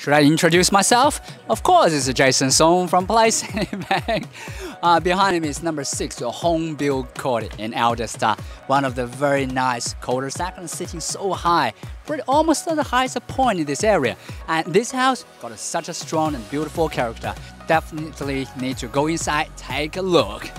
Should I introduce myself? Of course, it's Jason Song from Place Bank. Uh, behind me is number six, a Hornbill court in Star. One of the very nice cul-de-sac sitting so high, pretty almost at the highest point in this area. And this house got such a strong and beautiful character. Definitely need to go inside, take a look.